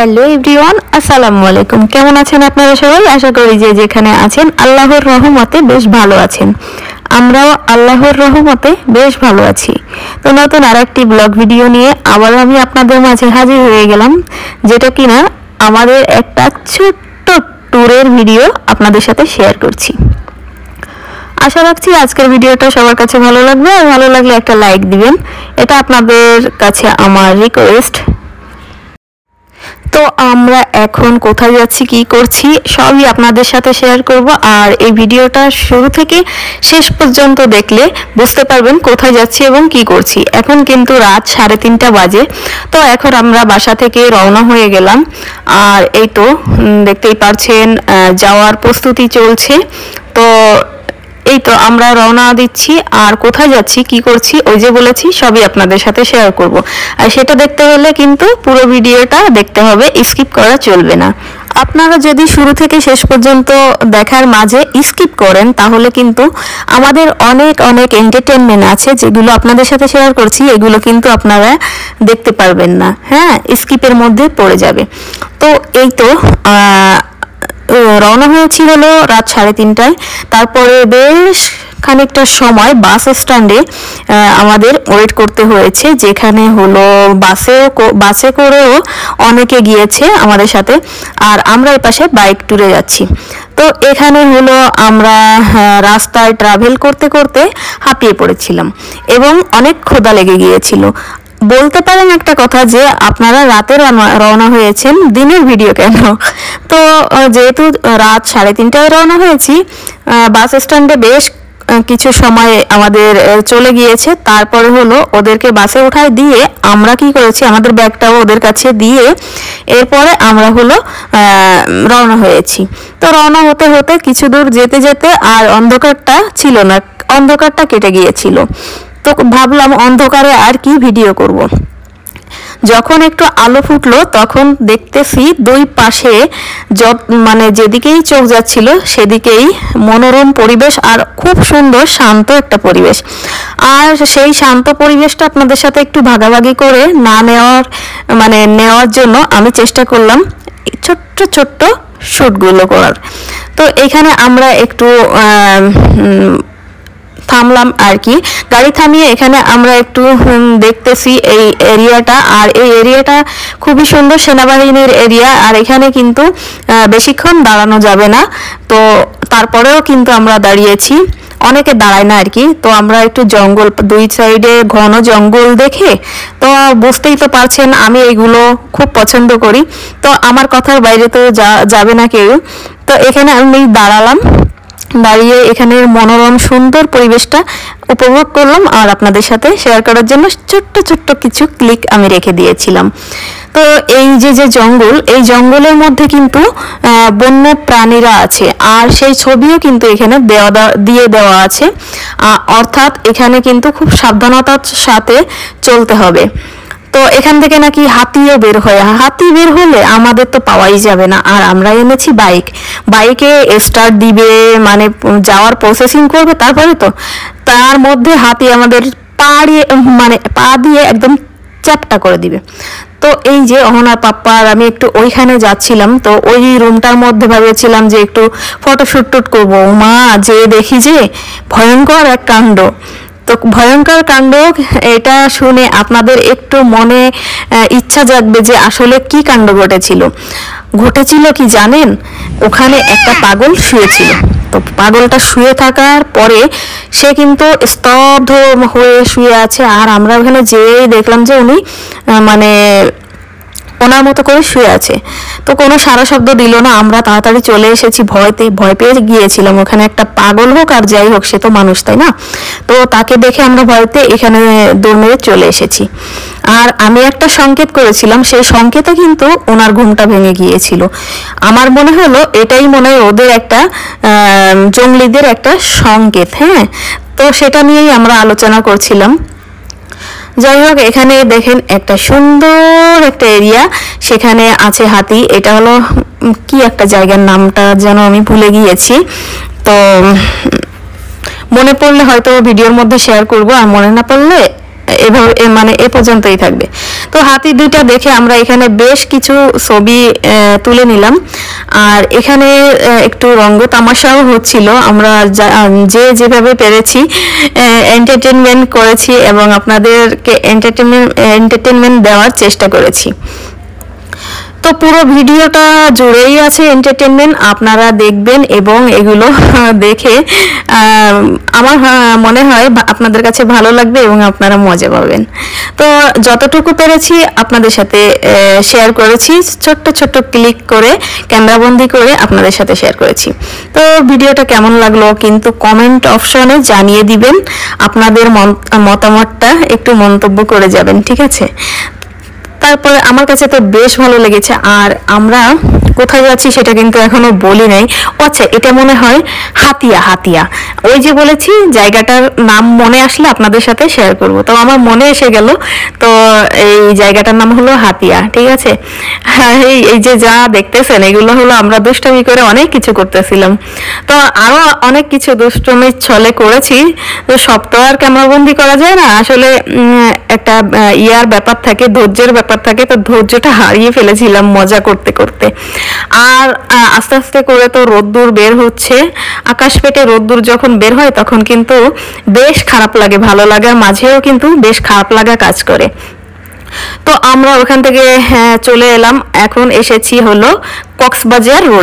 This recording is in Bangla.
হ্যালো এভরিওয়ান, আসসালামু আলাইকুম। কেমন আছেন আপনারা সবাই? আশা করি যে যেখানে আছেন, আল্লাহর রহমতে বেশ ভালো আছেন। আমরাও আল্লাহর রহমতে বেশ ভালো আছি। তো নতুন আর একটি ব্লগ ভিডিও নিয়ে আবার আমি আপনাদের মাঝে হাজির হয়ে গেলাম, যেটা কিনা আমাদের একটা ছোট্ট ট্যুরের ভিডিও আপনাদের সাথে শেয়ার করছি। আশা রাখছি আজকের ভিডিওটা সবার কাছে ভালো লাগবে। আর ভালো লাগলে একটা লাইক দিবেন। এটা আপনাদের কাছে আমার রিকোয়েস্ট তো আমরা এখন কোথায় যাচ্ছি, কি করছি, সবই আপনাদের সাথে শেয়ার করব। আর এই ভিডিওটা শুরু থেকে শেষ পর্যন্ত দেখলে বুঝতে পারবেন কোথায় যাচ্ছি এবং কি করছি। এখন কিন্তু রাত সাড়ে তিনটা বাজে। তো এখন আমরা বাসা থেকে রওনা হয়ে গেলাম। আর এই তো দেখতেই পারছেন যাওয়ার প্রস্তুতি চলছে। তো এই তো আমরা রওনা দিচ্ছি। আর কোথায় যাচ্ছি, কি করছি, ওই যে বলেছি, সবই আপনাদের সাথে শেয়ার করব। আর সেটা দেখতে হলে কিন্তু পুরো ভিডিওটা দেখতে হবে স্কিপ করা চলবে না। আপনারা যদি শুরু থেকে শেষ পর্যন্ত দেখার মাঝে স্কিপ করেন, তাহলে কিন্তু আমাদের অনেক অনেক এন্টারটেনমেন্ট আছে, যেগুলো আপনাদের সাথে শেয়ার করছি, এগুলো কিন্তু আপনারা দেখতে পারবেন না। হ্যাঁ স্কিপের মধ্যে পড়ে যাবে। তো এই তো রওনা হয়েছি হলো রাত সাড়ে তিনটায়। তারপরে বেশ খানিকটা সময় বাস স্ট্যান্ডে আমাদের ওয়েট করতে হয়েছে, যেখানে হলো বাসেও বাসে করেও অনেকে গিয়েছে আমাদের সাথে, আর আমরা এই পাশে বাইক ট্যুরে যাচ্ছি। তো এখানে হলো আমরা রাস্তায় ট্রাভেল করতে করতে হাঁপিয়ে পড়েছিলাম এবং অনেক ক্ষুদা লেগে গিয়েছিল। বলতে পারেন একটা কথা যে আপনারা রাতে রওনা হয়েছেন দিনের ভিডিও কেন? তো যেহেতু রাত সাড়ে তিনটায় রওনা হয়েছি বাস স্ট্যান্ডে বেশ কিছু সময় আমাদের চলে গিয়েছে। তারপরে হলো ওদেরকে বাসে উঠায় দিয়ে আমরা কি করেছি, আমাদের ব্যাগটাও ওদের কাছে দিয়ে এরপরে আমরা হলো রওনা হয়েছি। তো রওনা হতে হতে কিছু দূর যেতে যেতে আর অন্ধকারটা ছিল না, অন্ধকারটা কেটে গিয়েছিল। তো ভাবলাম অন্ধকারে আর কি ভিডিও করব। যখন একটু আলো ফুটলো, তখন দেখতেছি দুই পাশে যত মানে যেদিকেই চোখ যাচ্ছিল, সেদিকেই মনোরম পরিবেশ আর খুব সুন্দর শান্ত একটা পরিবেশ আর সেই শান্ত পরিবেশটা আপনাদের সাথে একটু ভাগাভাগি করে না নেওয়ার মানে নেওয়ার জন্য আমি চেষ্টা করলাম ছোট্ট ছোট্ট শ্যুটগুলো করার তো এখানে আমরা একটু থামলাম আর কি। গাড়ি থামিয়ে এখানে আমরা একটু দেখতেছি এই এরিয়াটা। আর এই এরিয়াটা খুবই সুন্দর সেনাবাহিনীর এরিয়া। আর এখানে কিন্তু বেশিক্ষণ দাঁড়ানো যাবে না। তো তারপরেও কিন্তু আমরা দাঁড়িয়েছি। অনেকে দাঁড়ায় না আর কি। তো আমরা একটু জঙ্গল, দুই সাইডে ঘন জঙ্গল দেখে তো বুঝতেই তো পারছেন আমি এগুলো খুব পছন্দ করি। তো আমার কথার বাইরে তো যাবে না কেউ। তো এখানে আমি দাঁড়ালাম। দাঁড়িয়ে এখানের মনোরম, সুন্দর পরিবেশটা উপভোগ করলাম আর আপনাদের সাথে শেয়ার করার জন্য ছোট্ট ছোট্ট কিছু ক্লিক আমি রেখে দিয়েছিলাম। তো এই যে যে জঙ্গল, এই জঙ্গলের মধ্যে কিন্তু বন্য প্রাণীরা আছে আর সেই ছবিও কিন্তু এখানে দেওয়া দিয়ে দেওয়া আছে। অর্থাৎ এখানে কিন্তু খুব সাবধানতার সাথে চলতে হবে। তো এখান থেকে নাকি হাতিও বের হয়। হাতি বের হলে আমাদের তো পাওয়াই যাবে না। আর আমরা এনেছি বাইক বাইকে স্টার্ট দিবে মানে যাওয়ার প্রসেসিং করবে, তারপরে তো তার মধ্যে হাতি আমাদের পা দিয়ে মানে পা দিয়ে একদম চ্যাপটা করে দিবে। তো এই যে অহনার পাপ্পা আর আমি একটু ওইখানে যাচ্ছিলাম। তো ওই রুমটার মধ্যে ভেবেছিলাম যে একটু ফটোশ্যুট টুট করব। মা, যে দেখি যে ভয়ঙ্কর এক কাণ্ড। তো ভয়ঙ্কর কাণ্ড। এটা শুনে আপনাদের একটু মনে ইচ্ছা জাগবে যে আসলে কি কাণ্ড ঘটেছিল। ঘটেছিল কি জানেন? ওখানে একটা পাগল শুয়েছিল। তো পাগলটা শুয়ে থাকার পরে সে কিন্তু স্তব্ধ হয়ে শুয়ে আছে। আর আমরা ওখানে যেয়েই দেখলাম যে উনি মানে ওনার মতো করে শুয়ে আছে। তো কোনো সারা শব্দ দিল না, আমরা তাড়াতাড়ি চলে এসেছি ভয়তে, ভয় পেয়ে গিয়েছিলাম। ওখানে একটা পাগল হোক আর যাই হোক, সে তো মানুষ, তাই না? তো তাকে দেখে আমরা ভয়তে এখানে দৌড় মেরে চলে এসেছি। আর আমি একটা সংকেত করেছিলাম, সেই সংকেতে কিন্তু ওনার ঘুমটা ভেঙে গিয়েছিল। আমার মনে হলো এটাই মনে হয় ওদের একটা জঙ্গলিদের একটা সংকেত হ্যাঁ? তো সেটা নিয়েই আমরা আলোচনা করছিলাম। যাই হোক এখানে দেখেন একটা সুন্দর একটা এরিয়া সেখানে আছে হাতি। এটা হলো কি একটা জায়গার নামটা যেন আমি ভুলে গিয়েছি। তো মনে পড়লে হয়তো ভিডিওর মধ্যে শেয়ার করব। আর মনে না পড়লে এভাবে মানে এ পর্যন্তই থাকবে। তো হাতি দুইটা দেখে আমরা এখানে বেশ কিছু ছবি তুলে নিলাম। আর এখানে একটু রঙ্গ তামাশাও হচ্ছিল। আমরা যে যেভাবে পেরেছি এন্টারটেনমেন্ট করেছি এবং আপনাদেরকে এন্টারটেনমেন্ট এন্টারটেনমেন্ট দেওয়ার চেষ্টা করেছি। তো পুরো ভিডিওটা জুড়েই আছে এন্টারটেনমেন্ট আপনারা দেখবেন এবং এগুলো দেখে আমার মনে হয় আপনাদের কাছে ভালো লাগবে এবং আপনারা মজা পাবেন। তো যতটুকু পেরেছি আপনাদের সাথে শেয়ার করেছি। ছোট্ট ছোট্ট ক্লিক করে, ক্যামেরাবন্দি করে আপনাদের সাথে শেয়ার করেছি। তো ভিডিওটা কেমন লাগল কিন্তু কমেন্ট অপশনে জানিয়ে দিবেন। আপনাদের মতামতটা একটু মন্তব্য করে যাবেন, ঠিক আছে? তারপরে আমার কাছে তো বেশ ভালো লেগেছে। আর আমরা কোথায় যাচ্ছি সেটা কিন্তু এখনও বলি নাই। আচ্ছা এটা মনে হয় হাতিয়া হাতিয়া। ওই যে বলেছি, জায়গাটার নাম মনে আসলে আপনাদের সাথে শেয়ার করব। তো আমার মনে এসে গেল, তো এই জায়গাটার নাম হলো হাতিয়া, ঠিক আছে? হ্যাঁ এই এই যে যা দেখতেছেন, এগুলো হলো আমরা দুষ্টামি করে অনেক কিছু করতেছিলাম। তো আরও অনেক কিছু দুষ্টমির ছলে করেছি, তো সব তো আর ক্যামেরাবন্দি করা যায় না। আসলে একটা ইয়ার ব্যাপার থাকে, ধৈর্যের ব্যাপার থাকে, তো ধৈর্যটা হারিয়ে ফেলেছিলাম মজা করতে করতে। আর আস্তে আস্তে করে তো রোদ্দুর বের হচ্ছে। আকাশ পেটে রোদ্দুর যখন বের হয় তখন কিন্তু বেশ খারাপ লাগে ভালো লাগার মাঝেও কিন্তু বেশ খারাপ লাগা কাজ করে। তো আমরা ওখান থেকে হ্যাঁ, চলে এলাম। এখন এসেছি হলো কক্সবাজার রোডে